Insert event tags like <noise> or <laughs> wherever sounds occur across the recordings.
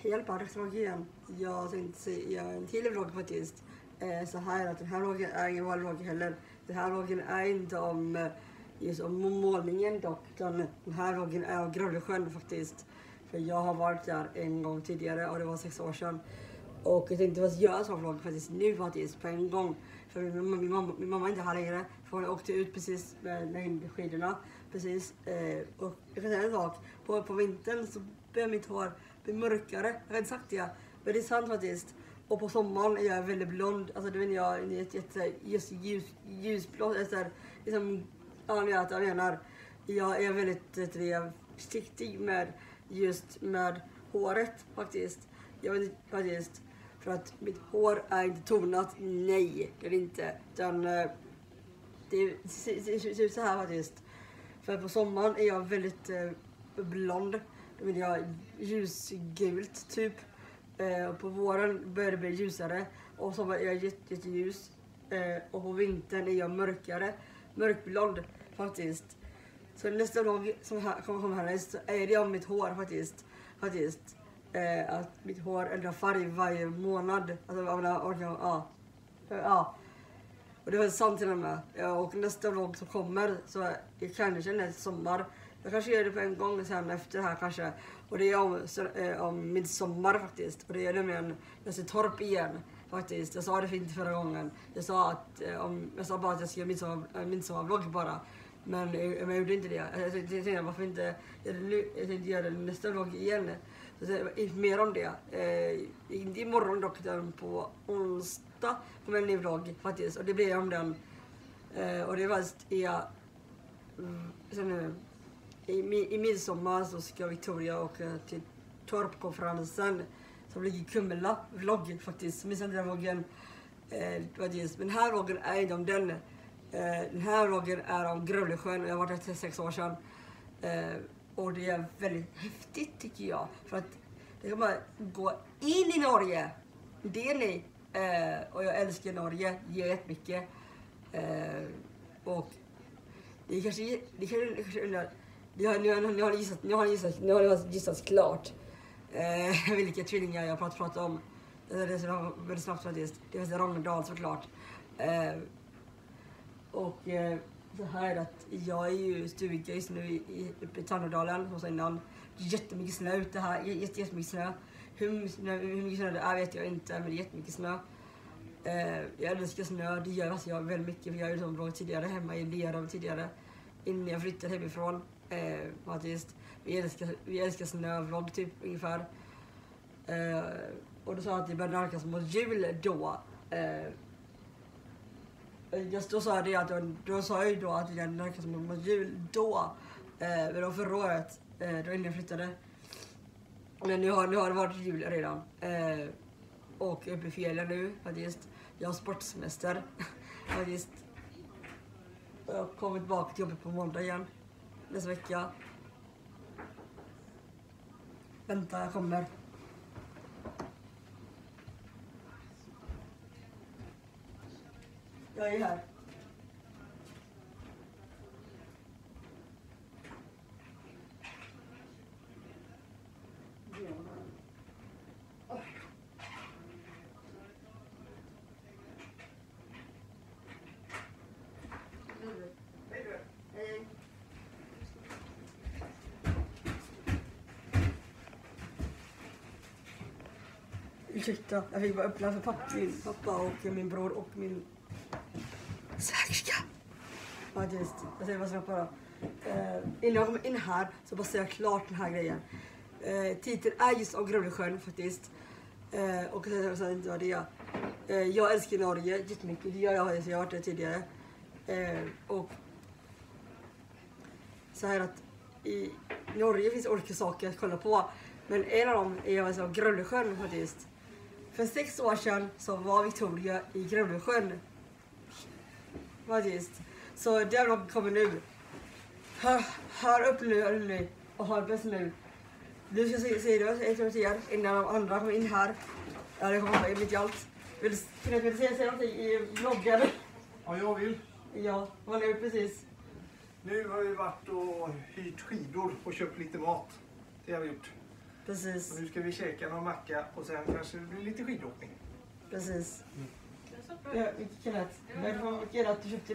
Hej allihopa, Jag tänkte göra en till vlogg faktiskt. Eh, så här att den här vloggen är ingen vanlig vlogg heller. Den här vloggen är inte om eh, just om målningen dock. Utan den här vloggen är om Gravlesjön faktiskt. För jag har varit där en gång tidigare och det var sex år sedan. Och jag tänkte faktiskt göra en sån vlogg faktiskt nu faktiskt på en gång. För min, mamma- min, mamma, min mamma är inte här längre. För hon åkte ut precis med längdskidorna. Precis. Eh, och jag kan säga en sak. På, på vintern så börjar mitt hår bli mörkare. Jag har inte sagt det. Men det är sant faktiskt. Och på sommaren är jag väldigt blond. Alltså det vet jag, är ett jätte just ljus, ljusblått. Alltså, liksom, ja ni vet vad jag menar. Jag är väldigt jag försiktig med just med håret faktiskt. Jag vet inte faktiskt. För att mitt hår är inte tonat. Nej, det är det inte. Utan eh, det ser ut så här faktiskt. För på sommaren är jag väldigt eh, blond. Då vill jag ljusgult typ. Eh, och på våren börjar det bli ljusare. Och sommaren är jag jätte, jätteljus. Eh, och på vintern är jag mörkare. Mörkblond faktiskt. Så nästa vlogg som här, kommer komma härnäst så är det om mitt hår faktiskt. faktiskt. Eh, att mitt hår ändrar färg varje månad. Alltså, jag menar, ja. Eh, ja. Och det var sant till och med. Ja, och nästa vlogg som kommer så är det kanske nästa sommar. Jag kanske gör det på en gång sen efter det här kanske. Och det är om, så, eh, om midsommar faktiskt. Och det är nämligen Torp igen faktiskt. Jag sa det fint förra gången. Jag sa, att, eh, om, jag sa bara att jag ska göra midsommar, eh, midsommarvlogg bara. Men, eh, men jag gjorde inte det. Jag tänkte, jag tänkte varför inte? Jag tänkte göra det nästa vlogg igen. Mer om det. Eh, inte imorgon dock utan på onsdag kommer en ny vlogg faktiskt. Och det blir om den. Eh, och det är faktiskt är, mm, sen, nu, i, eh, I midsommar så ska Victoria åka till Torpkonferensen som ligger i Kumla. Vlogg faktiskt. Missa inte den vloggen. Eh, faktiskt. Men den här vloggen är inte om den. Eh, den här vloggen är om Grövlesjön och jag var där till sex år sedan. Eh, och det är väldigt häftigt tycker jag. För att det kan gå in i Norge. Det är ni. Eh, och jag älskar Norge jättemycket. Eh, och det kanske, det kanske, undrar, ni har, ni, har, ni har gissat, ni har gissat, ni har gissat klart eh, <laughs> vilka tvillingar jag pratar, pratar om. Det är väldigt snabbt faktiskt. Det är Rongedal såklart. Eh, och eh, så här är att jag är ju stuga just nu i, uppe i Tannådalen som innan. Det är jättemycket snö ute här, jätte, jättemycket snö. Hur, mycket snö- hur mycket snö det är vet jag inte men det är jättemycket snö. Eh, jag älskar snö, det gör alltså jag väldigt mycket. För jag har ju som tidigare hemma i Lerum tidigare. Innan jag flyttade hemifrån. Eh, faktiskt. Vi älskar, vi älskar snövlogg typ ungefär. Eh, och då sa jag att det började nalkas mot jul då. Eh, Eh, just då sa jag det att då, då sa jag ju då att jag hade nalkats mot jul då. Eh, men det var förra året, eh, då innan jag flyttade. Men nu har, nu har det varit jul redan. Eh, och uppe i fjällen nu faktiskt. Jag har sportsemester <laughs> faktiskt. Jag kommer tillbaka till jobbet på måndag igen. Nästa vecka. Vänta, jag kommer. Jag är här. Hej. Ursäkta, jag fick bara öppna för pappa, min pappa och min bror och min svägerska. Faktiskt. Jag säger bara snabbt bara. Eh, innan jag kommer in här så bara säger jag klart den här grejen. Eh, titeln är just om Grövlesjön faktiskt. Eh, och jag säger inte vad det är. Eh, jag älskar Norge jättemycket. Det gör jag, jag har varit där tidigare. Eh, och så här att i Norge finns olika saker att kolla på. Men en av dem är alltså Grövlesjön faktiskt. För sex år sedan så var Victoria i Grövlesjön. Faktiskt. Så den kommer nu. Hör, hör upp nu, hör nu och hör bäst nu. Du ska se, se det, er innan de andra kommer in här. Ja, det kommer mitt i allt. Vill du säga, säga någonting i vloggen? Ja, jag vill. Ja, vad nu precis. Nu har vi varit och hyrt skidor och köpt lite mat. Det har vi gjort. Precis, Nu ska vi käka någon macka och sen kanske det blir lite skidåkning. precis. Bra. Ja, Kenneth, vad är det för att du köpte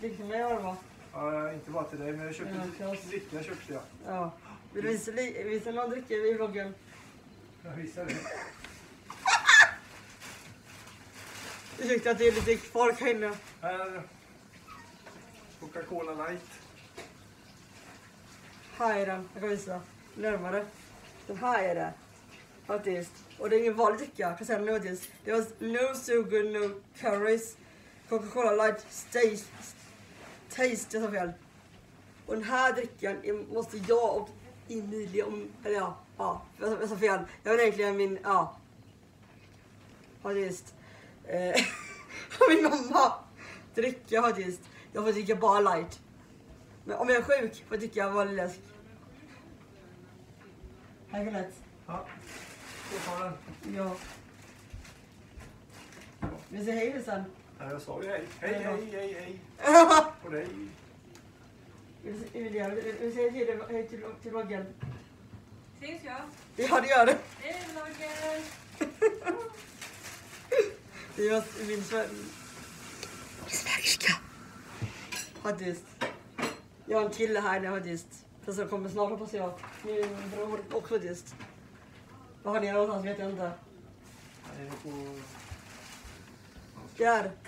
dricka till mig va? Ja, inte bara till dig, men jag köpte Ja, dricka köpte jag. Ja. Vill du visa, visa någon dricka i vloggen? Jag visar det. Ursäkta att det är lite folk här inne. Här. Coca-Cola light. Här är den. Jag kan visa. Närmare. Den här är det. Faktiskt. Och det är ingen vanlig dricka. Jag kan säga nu faktiskt. Det var no sugar, no curries. Coca-Cola light taste. Taste, jag sa fel. Och den här drickan måste jag och Emilia, om, eller ja, ja, jag sa, fel. Jag vill egentligen min, ja. Faktiskt. Eh, <laughs> min mamma dricka faktiskt. Jag får dricka bara light. Men om jag är sjuk får jag dricka vanlig läsk. Här är lätt. Ja. Den. Ja. Vi säger hej sen. Ja, jag sa ju hej. Hej, hej, hej, hej. På <laughs> dig. Vi säger hej, hej till, till vloggen. Ses jag. Ja, det gör det. Hej vloggen. Det var min. Svägerska. Faktiskt. Jag har en kille här faktiskt. Fast som kommer snart hoppas jag. Min bror också faktiskt. Var han är någonstans vet jag inte.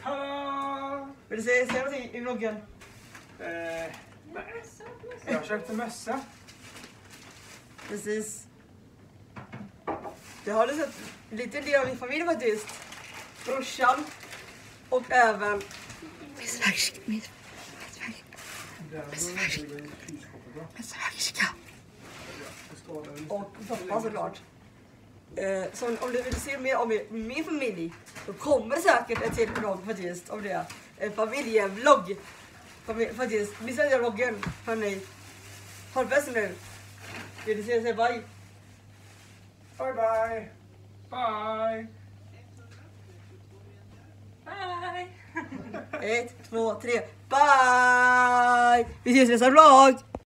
Tada! Vill du säga, säga någonting i vloggen? Eh. Jag köpte mössa. Precis. Jag har sett lite del av min familj faktiskt. Brorsan och även min svägerska. Min svägerska. Det står där. Och pappa såklart. Eh, så om du vill se mer om min- familj då kommer det säkert en till vlogg faktiskt om det. En familjevlogg. Familj, faktiskt. Missa inte vloggen hörni. Ha det bäst nu. Vill du säga säga bye? Bye, bye. Bye. Bye. Ett, två, tre. Bye! Vi ses i nästa vlogg!